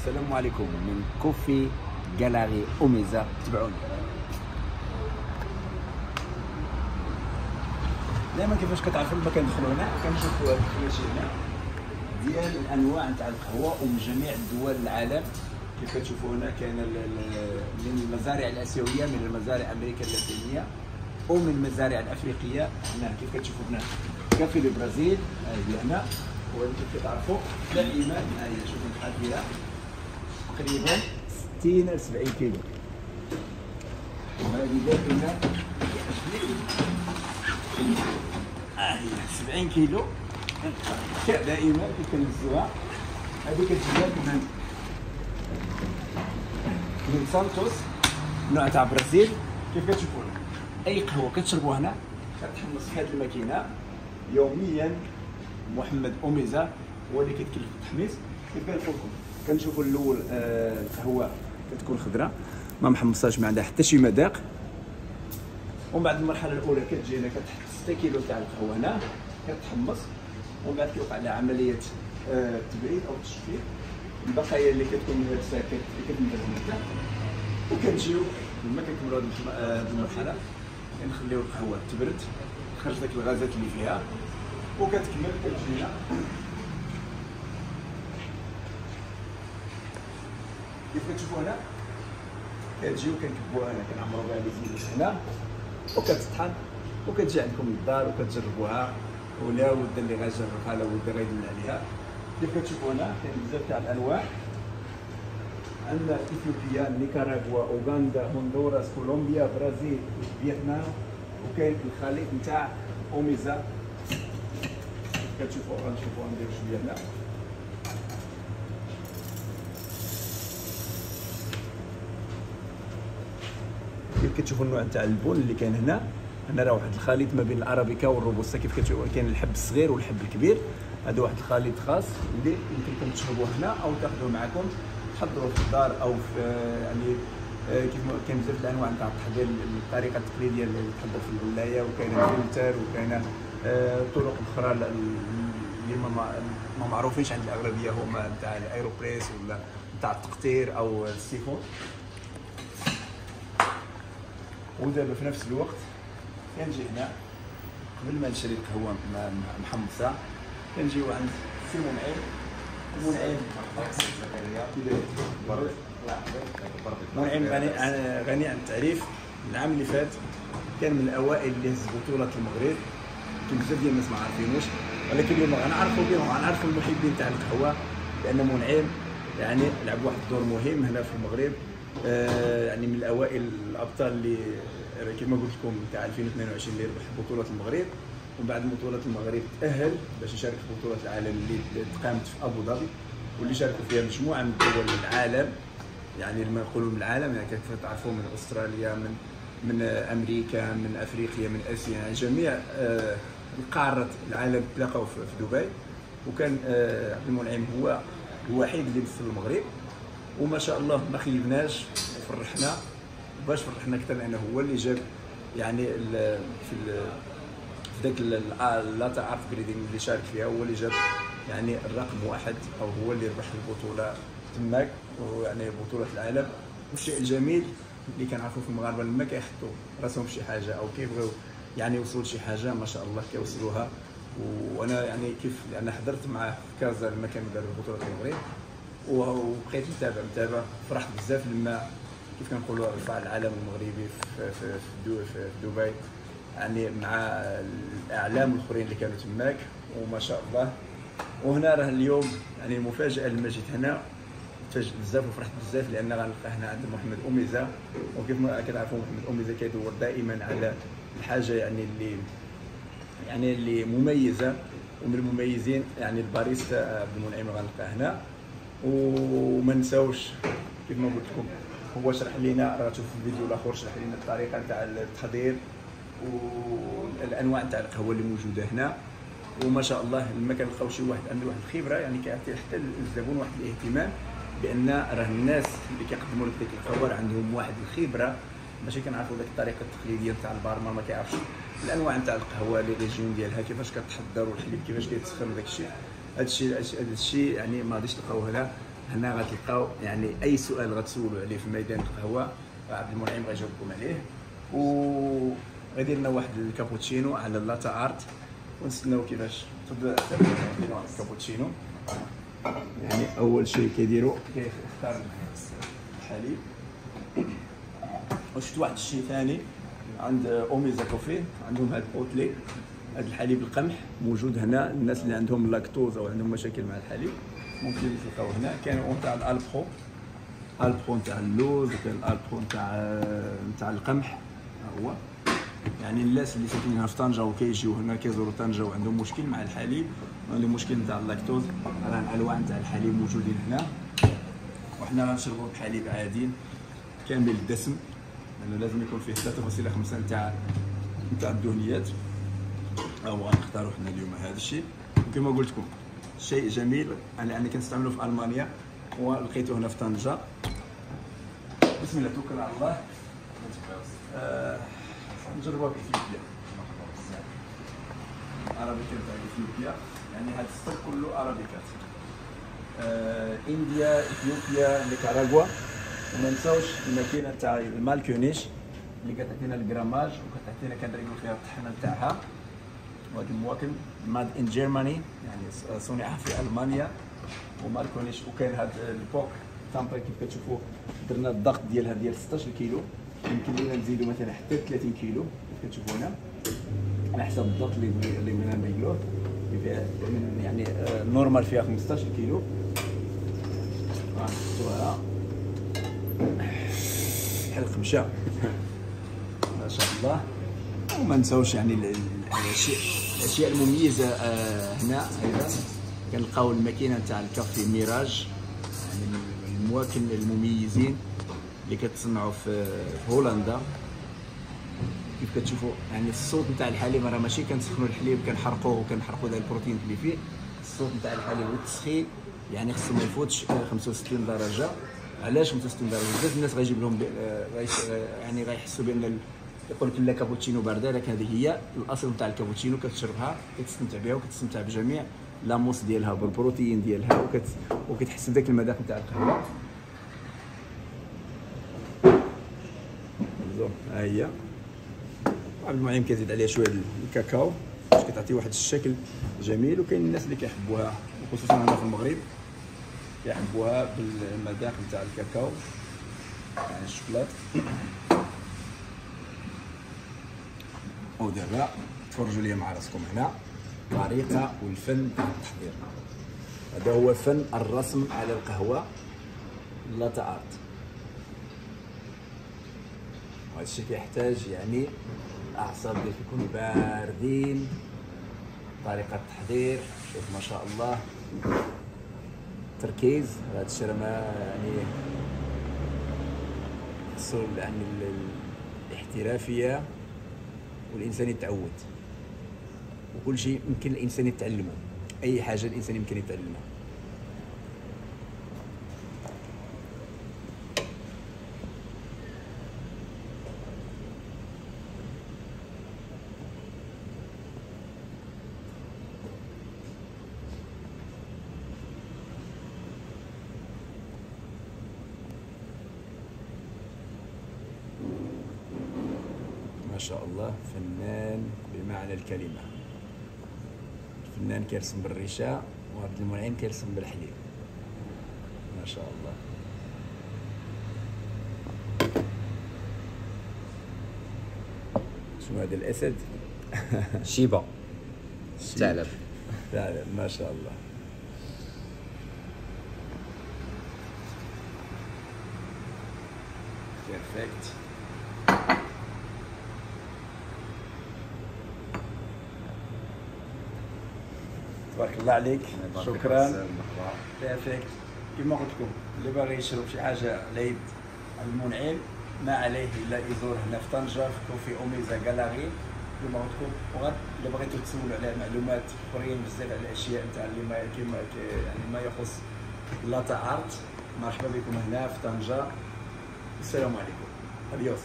السلام عليكم من كوفي جالاري أوميزا. تبعوني. دائما كيفاش كتعرفوا لما كندخلوا هنا؟ كنشوفوا هاد الكراسي هنا. ديال الأنواع نتاع القهوة ومن جميع دول العالم. كيف كتشوفوا هنا كاين من المزارع الآسيوية من المزارع أمريكا اللاتينية ومن المزارع الأفريقية. هنا كيف كتشوفوا هنا؟ كافي البرازيل هذه هنا. وأنتم كتعرفوا دائما هاي شوفوا الحال فيها تقريبا 60 ل 70 كيلو. وهذه دائما آه هي 70 كيلو دائما كيف كنهزوها هذه كتجيب من من سانتوس نوع تاع برازيل. كيف كتشوفوا أي قهوة كتشربوا هنا؟ كتحمص في هذه الماكينة. يوميا محمد اوميزا هو اللي كيتكلف بالتحميص كيف كنقول لكم كنشوفوا الأول آه، القهوه كتكون خضراء ما محمصاش ما عندها حتى شي مذاق. ومن بعد المرحلة الأولى كتجي هنا كتحط 6 كيلو تاع القهوه هنا كتحمص. ومن بعد كيوقع لها عملية آه، تبريد أو تشفير. البقايا اللي كتكون من هذا الساكت كتنبت هكا وكنجيو لما كنكملوا هذه المرحله آه، كنخليو القهوة تبرد تخرج داك الغازات اللي فيها. وكتكمل كتجي كيف كتشوفوا هنا؟ كتجيو كنكبوها هنا كنعمروا بها لي زيدوس هنا. وكتطحن وكتجي عندكم للدار وكتجربوها. ولا ود اللي غيجربها لا ود غيدل عليها. كيف كتشوفوا هنا كاين بزاف تاع الانواع عندنا إثيوبيا نيكاراغوا أوغندا هندوراس كولومبيا برازيل فيتنام. وكاين الخليط نتاع أوميزا. كتشوفوا غنشوفوا ندير شوية هنا. كتشوفوا النوع تاع البن اللي كاين هنا. هنا راه واحد الخليط ما بين الارابيكا والروبوستا كيف كتشوفوا. كاين الحب الصغير والحب الكبير. هذا واحد الخليط خاص اللي يمكنكم تشربوه هنا أو تاخذوه معكم. تحضروه في الدار أو في يعني آه، كيف كاين بزاف الأنواع تاع التحضير الطريقة التقليدية اللي تحضر في الولاية وكاين الفلتر وكاين آه، طرق أخرى اللي ما ما معروفينش عند الأغلبية هما تاع ال AeroPress ولا تاع التقطير أو السيفون. ودابا في نفس الوقت كنجي هنا قبل ما نشري القهوة محمصه كنجيو عند سي منعم منعم منعم غني غني عن التعريف. العام اللي فات كان من الأوائل اللي هز بطولة المغرب. يمكن بزاف ديال الناس ما عارفينوش. ولكن اليوم غنعرفوا بهم غنعرفوا المحبين تاع القهوة لأن منعم يعني لعب واحد الدور مهم هنا في المغرب. يعني من الأوائل الأبطال اللي كما قلت لكم تاع 2022 اللي ربح بطولة المغرب. ومن بعد بطولة المغرب تأهل باش يشارك في بطولة العالم اللي تقامت في أبو ظبي. واللي شاركوا فيها مجموعة من دول العالم. يعني لما نقولوا من العالم يعني تعرفوا من أستراليا من من أمريكا من أفريقيا من آسيا يعني جميع آه، القاره العالم تلاقوا في في دبي. وكان آه، عبد المنعم هو الوحيد اللي مثل المغرب. وما شاء الله ما خيبناش وفرحنا باش فرحنا أكثر لأنه هو اللي جاب يعني في في ذاك ال latte art grading اللي شارك فيها هو اللي جاب يعني الرقم واحد أو هو اللي ربح البطولة تماك ويعني بطولة العالم. والشيء الجميل اللي كنعرفوا في المغاربة لما كيحطوا راسهم في شي حاجة أو كيبغيو يعني يوصلوا لشي حاجة ما شاء الله كيوصلوها. وأنا يعني كيف لأن حضرت في كازا لما كانوا داروا بطوله المغرب وبقيت متابع متابع فرحت بزاف لما كيف كنقولوا رفع العلم المغربي في في دبي. يعني مع الإعلام الأخرين اللي كانوا تماك وما شاء الله. وهنا راه اليوم يعني المفاجاه لما جيت هنا. تفاجئت بزاف وفرحت بزاف لأن غنلقى هنا عند محمد اوميزا وكيف ما كنعرفوا محمد اوميزا كيدور دائما على الحاجة يعني اللي يعني اللي مميزة. ومن المميزين يعني الباريستا عبد المنعم غنلقاه هنا. وما نساوش كيف ما قلت لكم هو شرح لنا راه تشوف في الفيديو الأخر شرح لنا الطريقة تاع التحضير والأنواع تاع القهوة اللي موجودة هنا. وما شاء الله لما كنلقاو شي واحد عنده واحد الخبرة يعني كيعطي حتى الزبون واحد الاهتمام بأن راه الناس اللي كيقدموا لك ديك القهوة عندهم واحد الخبرة. ماشي كنعرفوا ديك الطريقة التقليدية تاع ال barman ما كيعرفش الأنواع تاع القهوة les régions ديالها كيفاش كتحضر والحليب كيفاش كيتسخن وداك الشيء. هذا الشيء هذا الشيء يعني ما غاديش تلقاوه هنا. هنا غتلقاو يعني أي سؤال غتسولوا عليه في ميدان القهوه عبد المنعم غيجاوبكم عليه. و غيدير لنا واحد الكابوتشينو على ال latte art. ونستناو كيفاش تبدا الكابوتشينو. يعني أول شيء كيديروا كيختار الحليب. وشفت واحد الشيء ثاني عند Omiza Coffee عندهم هاد Oatly هاد الحليب القمح موجود هنا. الناس اللي عندهم لاكتوز أو عندهم مشاكل مع الحليب ممكن تلقاو هنا. كان تاع ال Alpro. Alpro تاع اللوز وكاين ال Alpro تاع تاع القمح. هو. يعني الناس اللي ساكنين في طنجة وكيجيو هنا كيزوروا طنجة وعندهم مشكل مع الحليب عندهم مشكل تاع اللاكتوز. راه الانواع تاع الحليب موجودين هنا. وحنا غنشربوا بحليب عادي كامل الدسم. لأنه لازم يكون فيه 3.5 نتاع نتاع الدهنيات. أو غنختاروا حنا اليوم هذا الشيء. وكما قلت لكم شيء جميل. أنا أنا كنستعمله في ألمانيا ولقيته هنا في طنجة. بسم الله توكل على الله. آه نجربوها في إثيوبيا. ارابيكا تاع إثيوبيا. يعني هذا الستوك كله ارابيكات آه إنديا إثيوبيا نيكاراغوا. وما نساوش الماكينة تاع المالكونيش اللي كتعطينا الجراماج وكتعطينا كنريقو فيها الطحنه تاعها المواكن ماد إن جيرماني يعني صنع في ألمانيا. ومالكونيش وكاين هذا البوك تامبا كيف كتشوفوا درنا الضغط ديالها ديال 16 كيلو يمكن لنا نزيدوا مثلا حتى 30 كيلو كيف كتشوفوا هنا على حسب الضغط اللي اللي بغينا نريقلوه يعني نورمال فيها 15 كيلو. نحطوها حلق مشى ما شاء الله. وما نساوش يعني الاشياء الأشياء المميزة آه هنا أيضا. كنلقاو الماكينة تاع الكافي ميراج يعني المواكن المميزين اللي كتصنعوا في هولندا. كيف كتشوفوا يعني الصوت نتاع الحليب راه ماشي كنسخنوا الحليب كنحرقوه وكنحرقوا ذا البروتين اللي فيه. الصوت نتاع الحليب والتسخين يعني خصو ما يفوتش 65 درجة. علاش 65 درجة؟ بزاف الناس غيجيب لهم يعني غيحسوا بأن يقول لك لا كابوتشينو بارده لكن هذه هي الأصل نتاع الكابوتشينو كتشربها كتستمتع بها وكتستمتع بجميع la mousse ديالها بالبروتين ديالها وكت وكتحس بداك المذاق نتاع القهوة. ها هي. عبد المعين كيزيد عليها شوية الكاكاو باش كتعطي واحد الشكل جميل وكاين الناس اللي كيحبوها وخصوصا هنا في المغرب كيحبوها بالمذاق نتاع الكاكاو. يعني الشوكولات. ودابا تفرجوا لي مع راسكم هنا. طريقة والفن تاع التحضير. هذا هو فن الرسم على القهوة لاتا ارت هذا الشيء كيحتاج يعني الاعصاب ديالك يكونوا باردين. طريقة التحضير شوف ما شاء الله. تركيز. هذا الشيء ما يعني خصو يعني الاحترافية والإنسان يتعود. وكل شيء يمكن الإنسان يتعلمه. أي حاجة الإنسان يمكن يتعلمها. شاء الله فنان بمعنى الكلمة. الفنان كيرسم بالريشة وعبد المنعم كيرسم بالحليب. ما شاء الله. شنو هذا الأسد؟ شيبة. ثعلب. ثعلب ما شاء الله. Perfect تبارك الله عليك. شكرا. Perfect كما قلت لكم اللي باغي يشرب شي حاجة على يد المنعم ما عليه إلا يزور هنا في طنجة في Coffee Omiza Gallery كما قلت لكم وغاد الا بغيتو تسولوا على معلومات أخرين بزاف على الاشياء نتاع اللي ما كيما يعني ما يخص لاتا ارت مرحبا بكم هنا في طنجة. السلام عليكم. اديوس